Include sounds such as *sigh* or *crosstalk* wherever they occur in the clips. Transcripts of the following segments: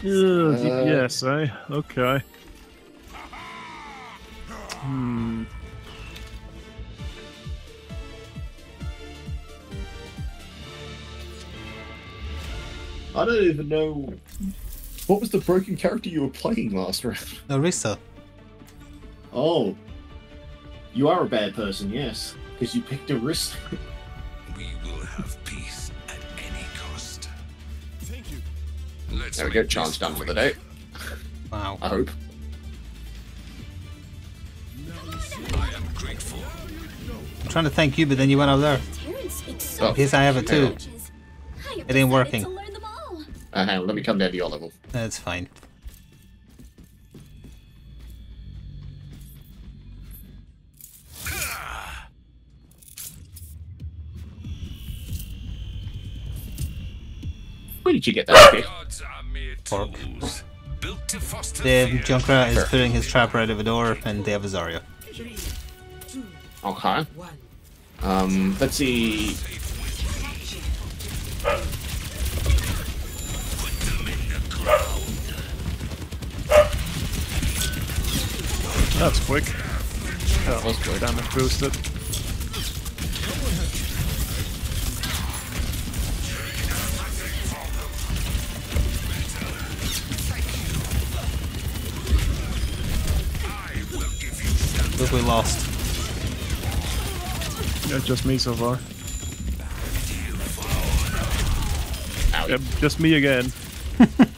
Ugh, yes, eh? Okay. Hmm. I don't even know. What was the broken character you were playing last round? *laughs* Orisa. Oh. You are a bad person, yes. Because you picked a *laughs* Let's There we go, make chance done for the day. Wow. I hope. I am grateful. I'm trying to thank you, but then you went over there. Oh, Yes, I have it too. languages. I have It ain't working. To learn them all. Uh, hang on, let me come down to your level. That's fine. Where did you get that? Okay. Gods are mere Pork. tools, built to foster Dave. Junkrat is Fair. putting his trapper out of a door, and Dave is Zarya. Okay. Um, let's see. That's quick. Oh, That's quick. damage boosted. We lost. Yeah, just me so far. Ow. Yep, just me again. *laughs*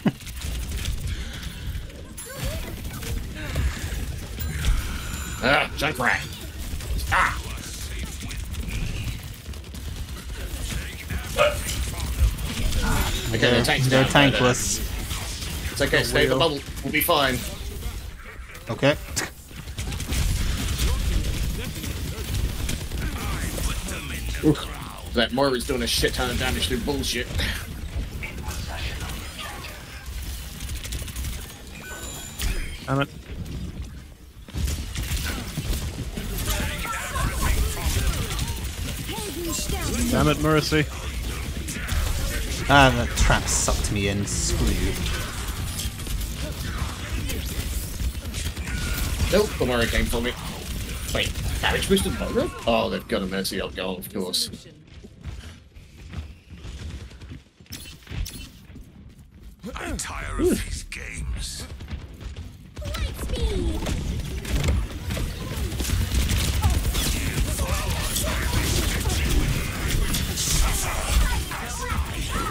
Ah, Junkrat. Ah! Okay, They're, the tank's they're down, but, tankless. It's okay, stay in the bubble. We'll be fine. Okay. That Moira's doing a shit ton of damage through bullshit. Damn it. Damn it, Mercy. Ah, that trap sucked me in. Screw you. Nope, the Moira came for me. Wait, damage boosted Moira? Oh, they've got a Mercy up goal, of course. I'm tired of hmm. these games.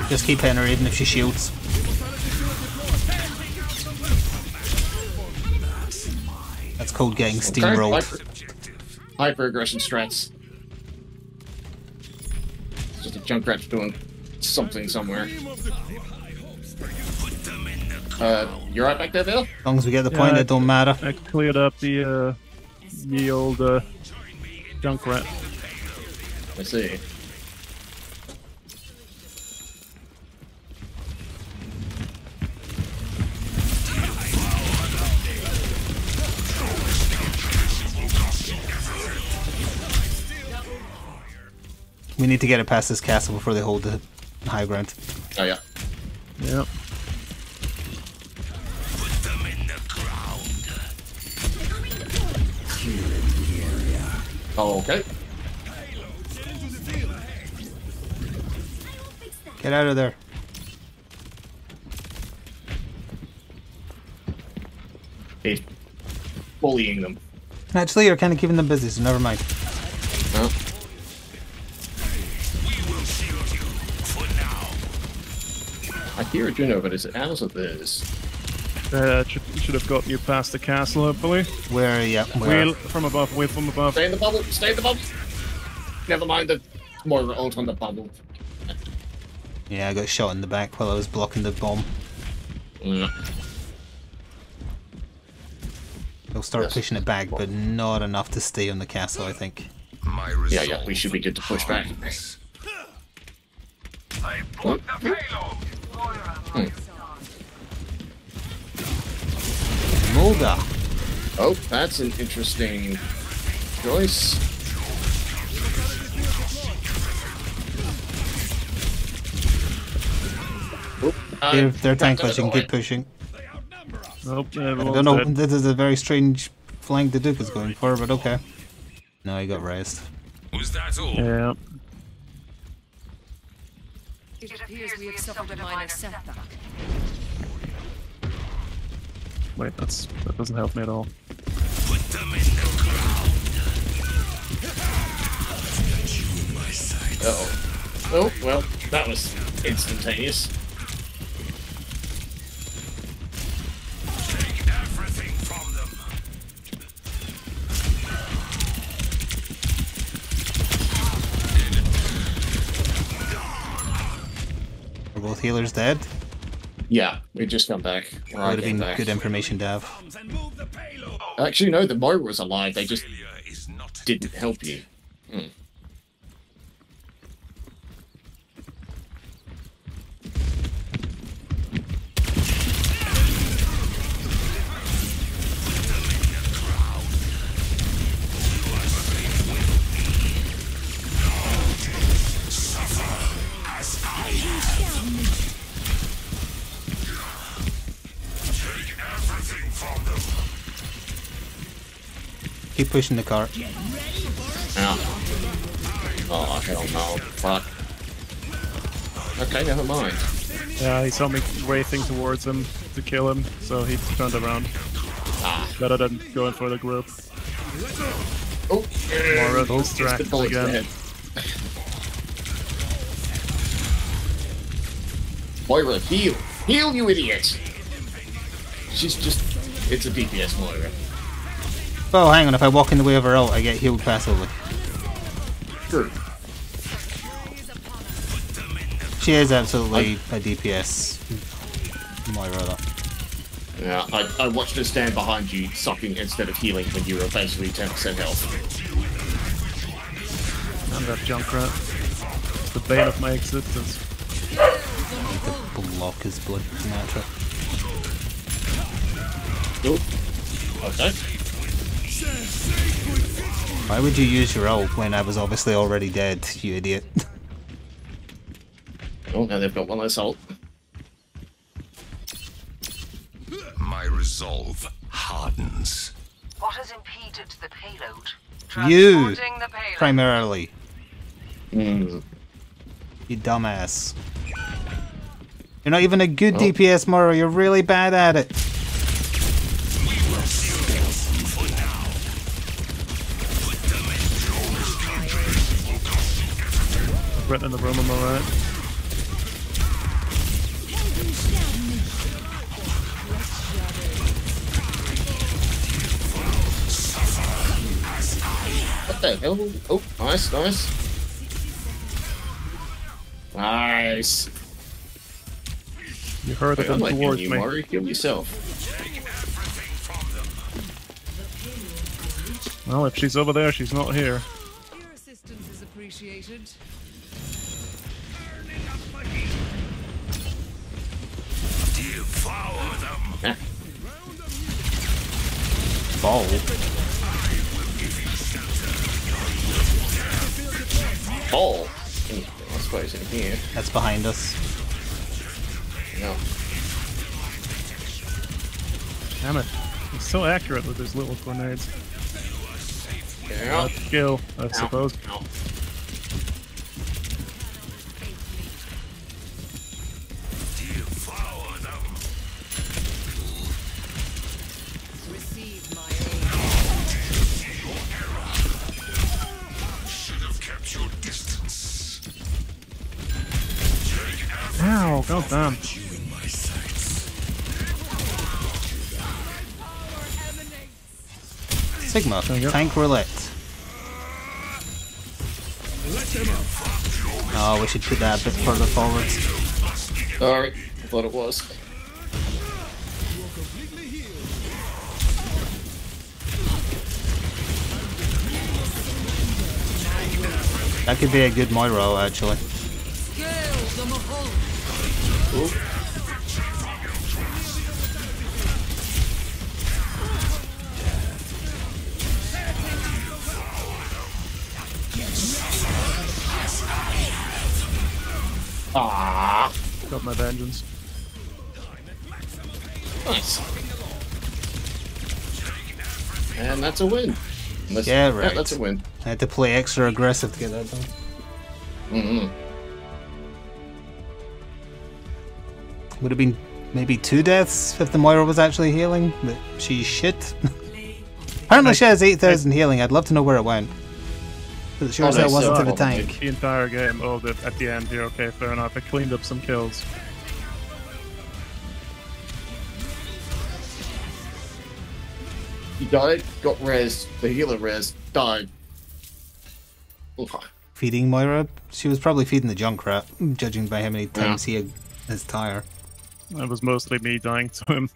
Just keep hitting her even if she shields. That's called getting steamrolled. Hyper, hyper aggression strats. It's Just a Junkrat's doing something somewhere. Uh, you right back there, Bill? As long as we get the point, Yeah, it don't matter. I cleared up the, uh, the old, uh, Junkrat. I see. We need to get it past this castle before they hold the high ground. Oh, yeah. Yep. Oh, okay. Get out of there. He's bullying them. Actually, you're kind of keeping them busy, so never mind. I hear a Juno, but is it ours or theirs? Uh, should, should have got you past the castle, hopefully. Where, yeah, where? Wheel from above, wheel from above. Stay in the bubble. Stay in the bubble. Never mind the Moira ult on the bubble. Yeah, I got shot in the back while I was blocking the bomb. Yeah. They'll start Yes. pushing it back, but not enough to stay on the castle, I think. My Yeah, yeah, we should be good to push back. I put the payload. Mulga! Oh, that's an interesting choice. Oop. Uh, They're, they're tank don't pushing, keep pushing. Nope, I don't know, dead. this is a very strange flank the Duke is going for, but okay. No, he got raised. Was that all? Yeah. It appears we have suffered a minor setback. Wait, that's that doesn't help me at all. Put them in the ground. You in my sights. Uh-oh. Oh, well, that was instantaneous. Both healers dead? Yeah, we just come back. Or I Would have been back. good information to have. Arms and move the payload. Actually, no, the Moira was alive. They just Failure is not didn't help you. Pushing the cart. Yeah. Oh, hell no. Fuck. Okay, never mind. Yeah, he saw me racing towards him to kill him, so he turned around. Ah. Better than going for the group. Oh, Moira oh distracted the bullets again. ahead. Moira, heal! Heal, you idiot! She's just... It's a DPS Moira. Oh, hang on, if I walk in the way of her ult, I get healed passively. True. She is absolutely a DPS. My though. Yeah, I, I watched her stand behind you, sucking instead of healing when you were basically 10% health. And that Junkrat. The bane of my existence. To block his blood natural. Oh. Okay. Why would you use your ult when I was obviously already dead, you idiot? *laughs* Oh, now they've got one less ult. My resolve hardens. What has impeded the payload? You, the payload. primarily. Mm. You dumbass. You're not even a good Oh. DPS, Moira. You're really bad at it. Right in the room, am I right? What the hell? Oh, nice, nice. Nice. You heard Wait, them I'm not killing towards you, me. Mari. Kill yourself. Well, if she's over there, she's not here. Your assistance is appreciated. Devour them. *laughs* Ball. ball. I suppose in here. That's behind us. No. Damn it. He's so accurate with his little grenades. Yeah. Let's kill, I suppose. Ow. Ow, god damn. You in my sights. Sigma. There you go. Tank roulette. Oh, we should put that a bit further forward. Sorry. I thought it was. That could be a good Moira, actually. Scale the Mahal. Ooh. Ah. Got my vengeance. Nice. And that's a win. Unless- Yeah, right. that's a win. I had to play extra aggressive to get that done. hmm Would have been maybe two deaths if the Moira was actually healing, but she's shit. *laughs* Apparently she has 8,000 healing. I'd love to know where it went. But sure Oh, as hell wasn't to the tank. The entire game. Oh, the, at the end here. Okay, fair enough. I cleaned up some kills. He died, got res, the healer res, died. Oof. Feeding Moira, she was probably feeding the Junkrat, judging by how many times he had his tire. It was mostly me dying to him.